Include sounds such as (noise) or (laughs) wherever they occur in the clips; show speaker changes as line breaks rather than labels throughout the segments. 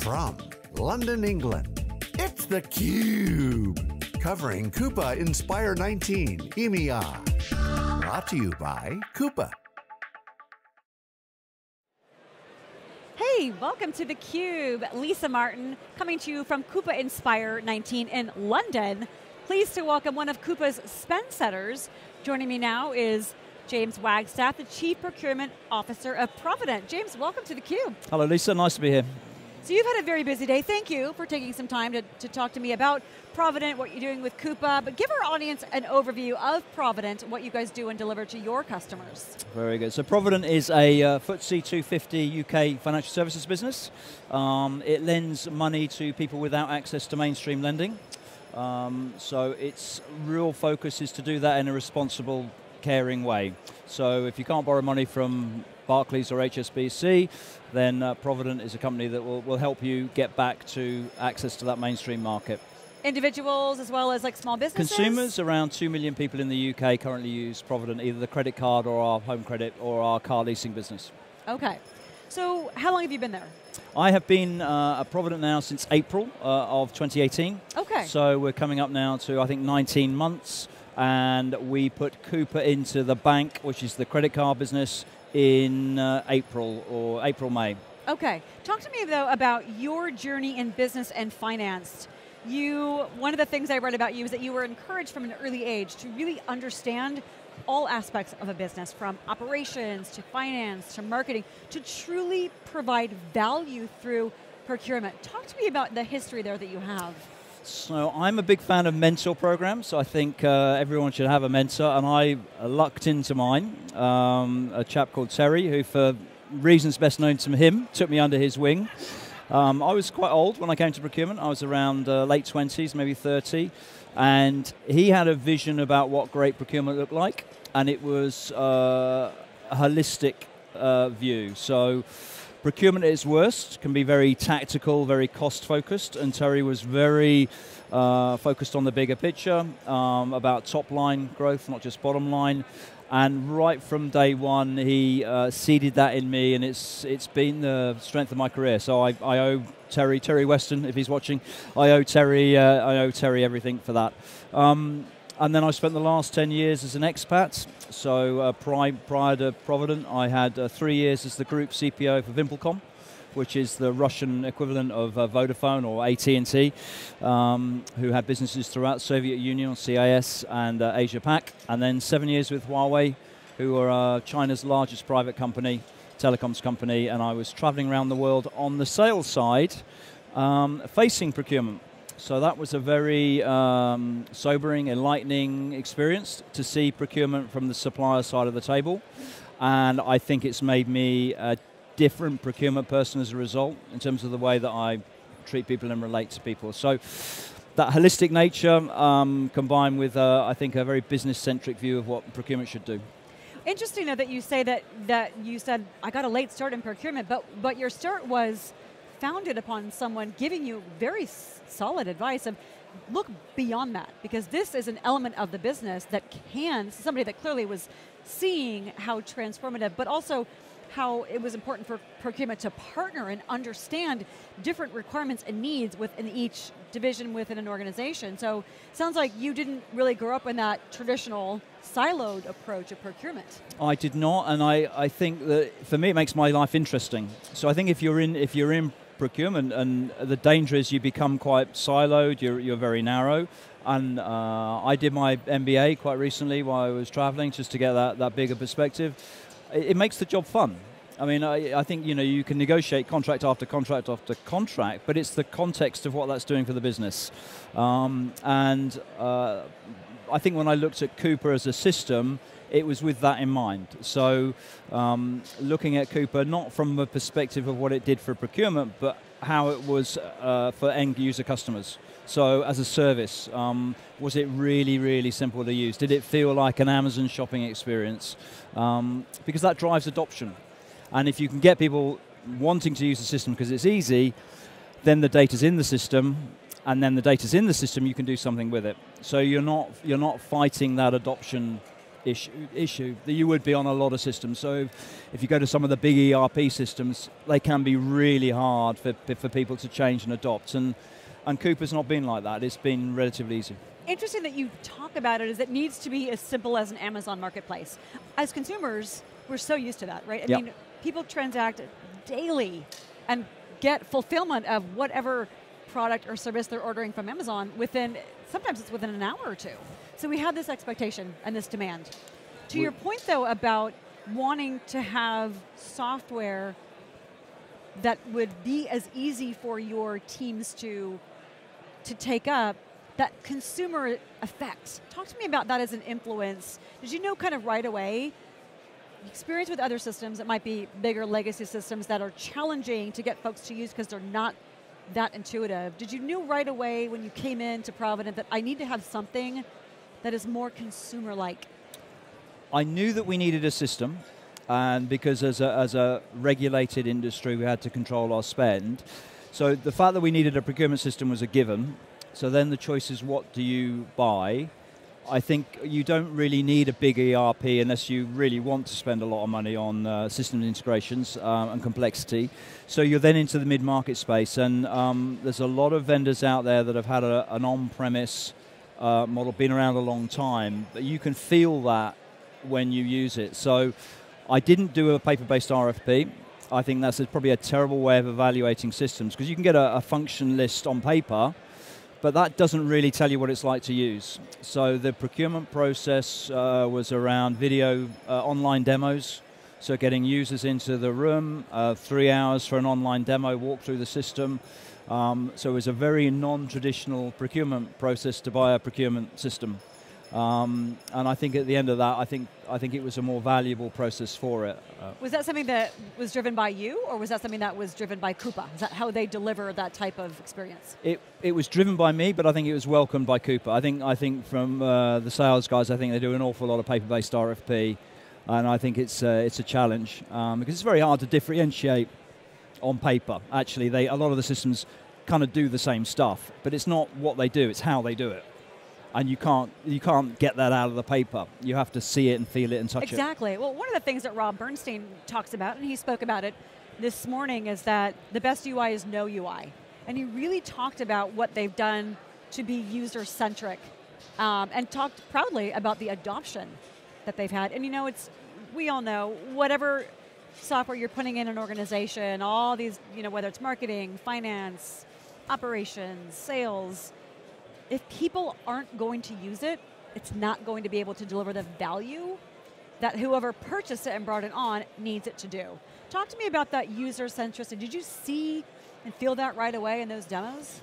From London, England, it's theCUBE. Covering Coupa Inspire 19 EMEA. Brought to you by Coupa.
Hey, welcome to theCUBE. Lisa Martin, coming to you from Coupa Inspire 19 in London. Pleased to welcome one of Coupa's spend setters. Joining me now is James Wagstaff, the Chief Procurement Officer of Provident. James, welcome to theCUBE.
Hello Lisa, nice to be here.
So you've had a very busy day. Thank you for taking some time to, to talk to me about Provident, what you're doing with Coupa, but give our audience an overview of Provident, what you guys do and deliver to your customers.
Very good. So Provident is a uh, FTSE 250 UK financial services business. Um, it lends money to people without access to mainstream lending. Um, so its real focus is to do that in a responsible caring way. So if you can't borrow money from Barclays or HSBC, then uh, Provident is a company that will, will help you get back to access to that mainstream market.
Individuals as well as like small businesses?
Consumers, around 2 million people in the UK currently use Provident, either the credit card or our home credit or our car leasing business.
Okay. So how long have you been there?
I have been uh, at Provident now since April uh, of 2018.
Okay.
So we're coming up now to, I think, 19 months and we put Coupa into the bank, which is the credit card business, in uh, April or April, May.
Okay. Talk to me though about your journey in business and finance. You, one of the things I read about you is that you were encouraged from an early age to really understand all aspects of a business, from operations to finance to marketing, to truly provide value through procurement. Talk to me about the history there that you have.
So I'm a big fan of mentor programs. I think uh, everyone should have a mentor, and I lucked into mine. Um, a chap called Terry, who, for reasons best known to him, took me under his wing. Um, I was quite old when I came to procurement. I was around uh, late 20s, maybe 30, and he had a vision about what great procurement looked like, and it was uh, a holistic uh, view. So procurement at its worst can be very tactical, very cost focused, and Terry was very uh, focused on the bigger picture um, about top line growth, not just bottom line. And right from day one, he uh, seeded that in me, and it's it's been the strength of my career. So I, I owe Terry, Terry Weston, if he's watching, I owe Terry, uh, I owe Terry everything for that. Um, and then I spent the last 10 years as an expat. So uh, prior, prior, to Provident, I had uh, three years as the group CPO for VimpelCom, which is the Russian equivalent of uh, Vodafone or AT&T, um, who had businesses throughout Soviet Union, CIS, and uh, Asia Pac. And then seven years with Huawei, who are uh, China's largest private company, telecoms company, and I was traveling around the world on the sales side, um, facing procurement. So that was a very um, sobering, enlightening experience to see procurement from the supplier side of the table. And I think it's made me a different procurement person as a result in terms of the way that I treat people and relate to people. So that holistic nature um, combined with, uh, I think, a very business-centric view of what procurement should do.
Interesting though that you say that, that you said, I got a late start in procurement, but, but your start was founded upon someone giving you very solid advice of look beyond that because this is an element of the business that can, somebody that clearly was seeing how transformative, but also how it was important for procurement to partner and understand different requirements and needs within each division within an organization. So sounds like you didn't really grow up in that traditional siloed approach of procurement.
I did not, and I, I think that for me it makes my life interesting. So I think if you're in if you're in procurement, and the danger is you become quite siloed, you're, you're very narrow. And uh, I did my MBA quite recently while I was traveling just to get that, that bigger perspective. It, it makes the job fun. I mean, I, I, think you know you can negotiate contract after contract after contract, but it's the context of what that's doing for the business. Um, and uh, I think when I looked at Coupa as a system, it was with that in mind. So um, looking at Coupa, not from the perspective of what it did for procurement, but how it was uh, for end user customers. So as a service, um, was it really, really simple to use? Did it feel like an Amazon shopping experience? Um, because that drives adoption. And if you can get people wanting to use the system because it's easy, then the data's in the system, and then the data's in the system, you can do something with it. So you're not, you're not fighting that adoption issue, issue that you would be on a lot of systems. So if you go to some of the big ERP systems, they can be really hard for, for people to change and adopt. And, and Coupa's not been like that. It's been relatively easy.
Interesting that you talk about it is it needs to be as simple as an Amazon marketplace. As consumers, we're so used to that, right? I
yep.
mean, people transact daily and get fulfillment of whatever product or service they're ordering from Amazon within, sometimes it's within an hour or two. So we have this expectation and this demand. To we your point though about wanting to have software that would be as easy for your teams to, to take up, that consumer effect. Talk to me about that as an influence. Did you know kind of right away experience with other systems, it might be bigger legacy systems that are challenging to get folks to use because they're not that intuitive. Did you know right away when you came into Provident that I need to have something that is more consumer-like?
I knew that we needed a system, and because as a, as a regulated industry, we had to control our spend. So the fact that we needed a procurement system was a given. So then the choice is what do you buy? I think you don't really need a big ERP unless you really want to spend a lot of money on uh, system integrations uh, and complexity. So you're then into the mid-market space, and um, there's a lot of vendors out there that have had a, an on-premise uh, model, been around a long time, but you can feel that when you use it. So I didn't do a paper-based RFP. I think that's a, probably a terrible way of evaluating systems because you can get a, a function list on paper, but that doesn't really tell you what it's like to use. So the procurement process uh, was around video uh, online demos, so getting users into the room, uh, three hours for an online demo, walk through the system. Um, so it was a very non-traditional procurement process to buy a procurement system. Um, and I think at the end of that, I think I think it was a more valuable process for it.
Uh, was that something that was driven by you, or was that something that was driven by Coupa? Is that how they deliver that type of experience?
It it was driven by me, but I think it was welcomed by Coupa. I think I think from uh, the sales guys, I think they do an awful lot of paper-based RFP, and I think it's uh, it's a challenge um, because it's very hard to differentiate on paper. Actually, they a lot of the systems kind of do the same stuff, but it's not what they do; it's how they do it and you can't you can't get that out of the paper. You have to see it and feel it and touch
exactly. it. Exactly. Well, one of the things that Rob Bernshteyn talks about, and he spoke about it this morning, is that the best UI is no UI, and he really talked about what they've done to be user centric, um, and talked proudly about the adoption that they've had. And you know, it's we all know whatever software you're putting in an organization, all these, you know, whether it's marketing, finance, operations, sales if people aren't going to use it, it's not going to be able to deliver the value that whoever purchased it and brought it on needs it to do. Talk to me about that user centricity. Did you see and feel that right away in those demos?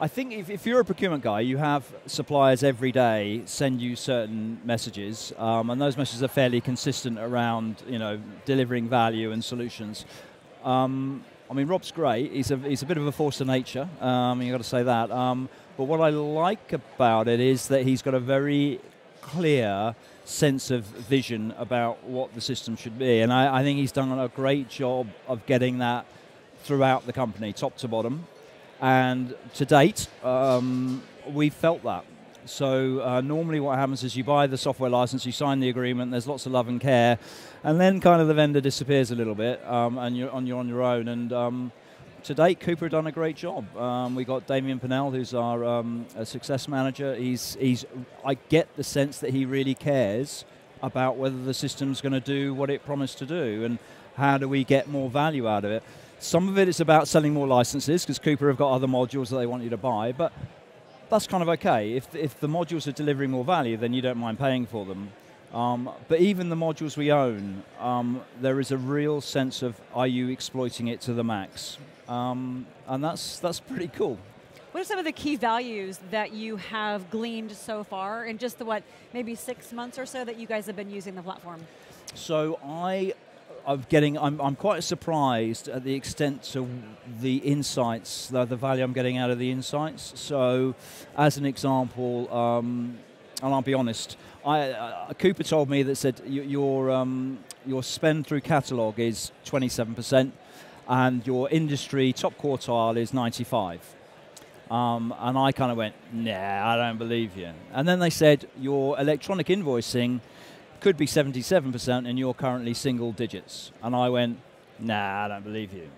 I think if, if, you're a procurement guy, you have suppliers every day send you certain messages, um, and those messages are fairly consistent around you know delivering value and solutions. Um, I mean, Rob's great. He's a, he's a bit of a force of nature. Um, you've got to say that. Um, but what I like about it is that he's got a very clear sense of vision about what the system should be. And I, I think he's done a great job of getting that throughout the company, top to bottom. And to date, um, we felt that. So uh, normally what happens is you buy the software license, you sign the agreement, there's lots of love and care, and then kind of the vendor disappears a little bit, um, and you're on, you're on your own. And um, to date, Coupa have done a great job. Um, we got Damien Pennell, who's our um, success manager. He's, he's, I get the sense that he really cares about whether the system's going to do what it promised to do, and how do we get more value out of it. Some of it is about selling more licenses because Coupa have got other modules that they want you to buy, but that's kind of okay. If, if the modules are delivering more value, then you don't mind paying for them. Um, but even the modules we own, um, there is a real sense of are you exploiting it to the max? Um, and that's, that's pretty cool.
What are some of the key values that you have gleaned so far in just the what, maybe six months or so that you guys have been using the platform?
So I of getting, I'm, I'm quite surprised at the extent to the insights, the, the value I'm getting out of the insights. So, as an example, um, and I'll be honest, I, uh, Coupa told me that said your um, your spend through catalog is 27% and your industry top quartile is 95. Um, and I kind of went, nah, I don't believe you. And then they said your electronic invoicing could be 77% and you're currently single digits. And I went, nah, I don't believe you.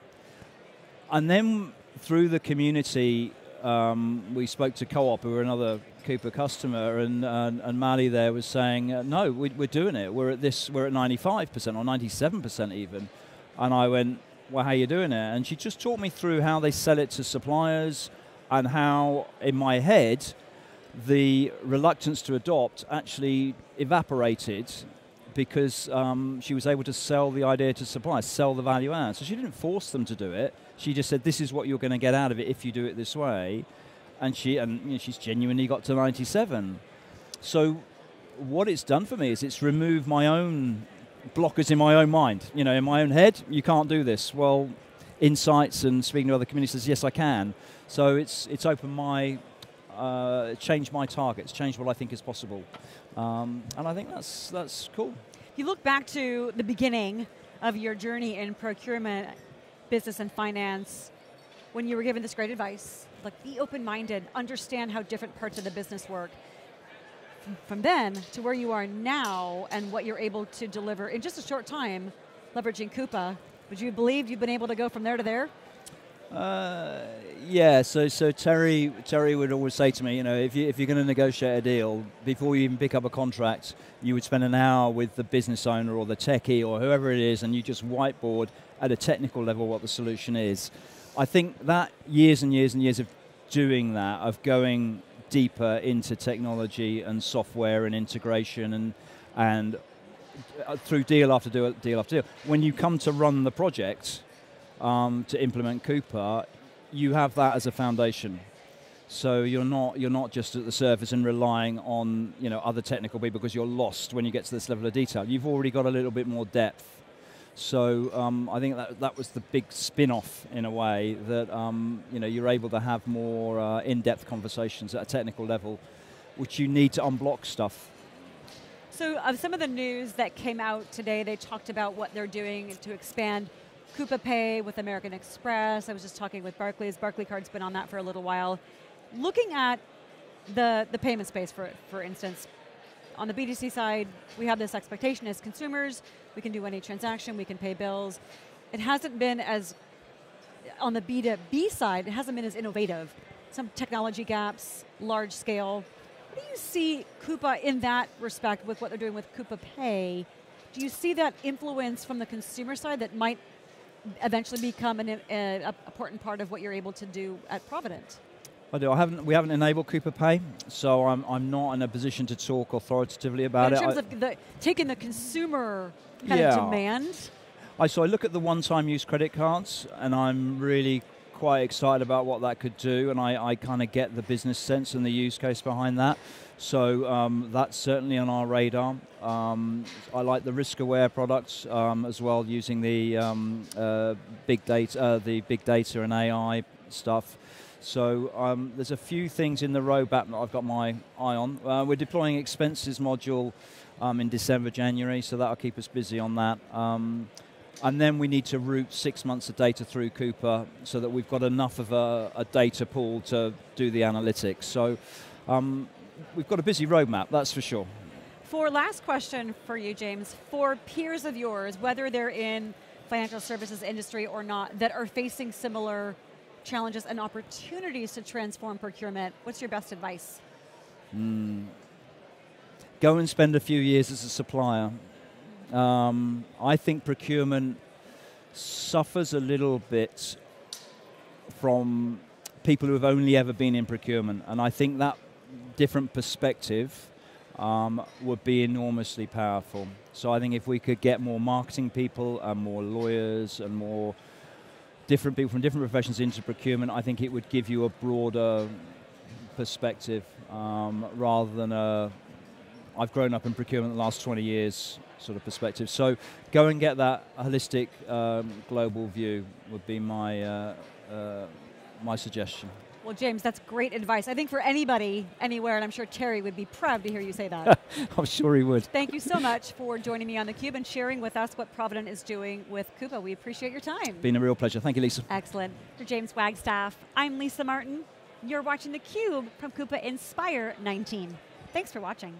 And then through the community, um, we spoke to Co-op, who were another Coupa customer, and and, and Mali there was saying, uh, no, we, we're doing it. We're at this. We're at 95% or 97% even. And I went, well, how are you doing it? And she just taught me through how they sell it to suppliers, and how in my head, the reluctance to adopt actually evaporated because um, she was able to sell the idea to suppliers, sell the value add. So she didn't force them to do it. She just said, "This is what you're going to get out of it if you do it this way," and she and you know, she's genuinely got to 97. So what it's done for me is it's removed my own blockers in my own mind. You know, in my own head, you can't do this. Well, insights and speaking to other communities, says, yes, I can. So it's it's opened my uh, changed my targets, change what I think is possible, um, and I think that's that's cool.
You look back to the beginning of your journey in procurement business and finance when you were given this great advice like be open-minded understand how different parts of the business work. From then to where you are now and what you're able to deliver in just a short time leveraging Coupa would you believe you've been able to go from there to there
uh, yeah, so so Terry Terry would always say to me, you know, if you if you're going to negotiate a deal before you even pick up a contract, you would spend an hour with the business owner or the techie or whoever it is, and you just whiteboard at a technical level what the solution is. I think that years and years and years of doing that, of going deeper into technology and software and integration and and uh, through deal after deal, deal after deal. When you come to run the project um, to implement Coupa, you have that as a foundation. So you're not you're not just at the surface and relying on you know other technical people because you're lost when you get to this level of detail. You've already got a little bit more depth. So um, I think that that was the big spin-off in a way that um, you know you're able to have more uh, in-depth conversations at a technical level, which you need to unblock stuff.
So of some of the news that came out today, they talked about what they're doing to expand Coupa Pay with American Express. I was just talking with Barclays. Barclaycard's been on that for a little while. Looking at the, the payment space, for, for instance, on the B2C side, we have this expectation as consumers, we can do any transaction, we can pay bills. It hasn't been as, on the B2B side, it hasn't been as innovative. Some technology gaps, large scale. What do you see Coupa in that respect with what they're doing with Coupa Pay? Do you see that influence from the consumer side that might eventually become an important part of what you're able to do at Provident?
I do. I haven't. We haven't enabled Coupa Pay, so I'm, I'm not in a position to talk authoritatively about in
it. In
terms
I, of the, taking the consumer kind
yeah.
of demand.
I so I look at the one-time use credit cards, and I'm really quite excited about what that could do, and I, I kind of get the business sense and the use case behind that. So um, that's certainly on our radar. Um, I like the risk-aware products um, as well, using the um, uh, big data, uh, the big data and AI stuff. So um, there's a few things in the roadmap that I've got my eye on. Uh, we're deploying expenses module um, in December, January, so that'll keep us busy on that. and then we need to route six months of data through Coupa so that we've got enough of a, a data pool to do the analytics. So um, we've got a busy roadmap, that's for sure.
For last question for you, James, for peers of yours, whether they're in financial services industry or not, that are facing similar challenges and opportunities to transform procurement, what's your best advice?
Mm. Go and spend a few years as a supplier. Um, I think procurement suffers a little bit from people who have only ever been in procurement, and I think that different perspective um, would be enormously powerful. So I think if we could get more marketing people and more lawyers and more different people from different professions into procurement, I think it would give you a broader perspective um, rather than a I've grown up in procurement the last 20 years sort of perspective. So go and get that holistic um, global view would be my uh, uh, my suggestion.
Well, James, that's great advice. I think for anybody, anywhere, and I'm sure Terry would be proud to hear you say that. (laughs)
I'm sure he would.
Thank you so much for joining me on theCUBE and sharing with us what Provident is doing with Coupa. We appreciate your time.
Been a real pleasure. Thank you, Lisa.
Excellent. For James Wagstaff, I'm Lisa Martin. You're watching theCUBE from Coupa Inspire 19. Thanks for watching.